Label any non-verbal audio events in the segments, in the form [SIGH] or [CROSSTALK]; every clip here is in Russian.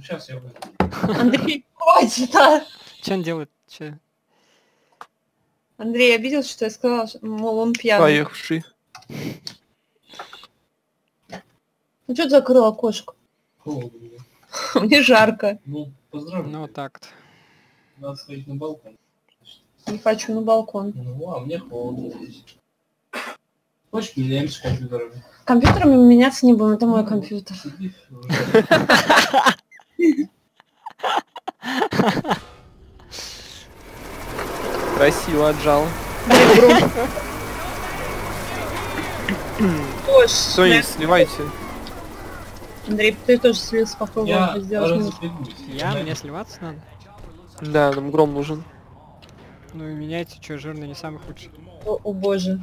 Ну, сейчас я выйду. Андрей, хватит, а! Че он делает? Че? Андрей обиделся, что я сказала, что, мол, он пьяный. Поехавший. Ну что ты закрыл окошко? Холодно [LAUGHS] мне. Жарко. Ну, поздравляю. Ну вот так-то. Надо сходить на балкон. Не хочу на балкон. Ну, а мне холодно здесь. Хочешь, меняемся компьютерами? Компьютерами меняться не будем, это мой компьютер. [LAUGHS] Красиво отжал. Соня, сливайте. Андрей, ты тоже слился, попробуй Я сделать. Я? Мне сливаться надо? Да, нам гром нужен. Ну и меняйте, что жирный не самый худший. О, о боже.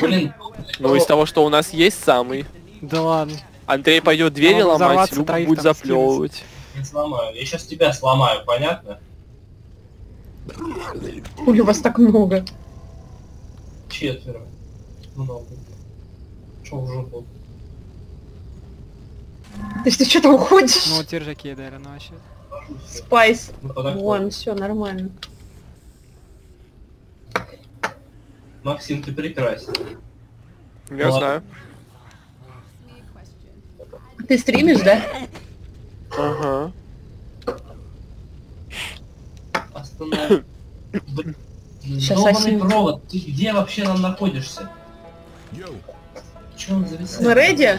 Блин, Ну, из того, что у нас есть самый. Да ладно. Андрей пойдет двери ломать, Люк будет заплевывать. Не сломаю. Я сейчас тебя сломаю, понятно? Хули вас так много. Четверо. Много. Что уже был? Ты что, что там ходишь? Ну же кидали, ну вообще. Спайс. Ну. Вон, все нормально. Максим, ты прекрасен. Я Ладно. знаю. Ты стримишь, да? Ага. Останови. Долбаный осенит. провод. Ты где вообще нам находишься? Че он зависает? Мы реди?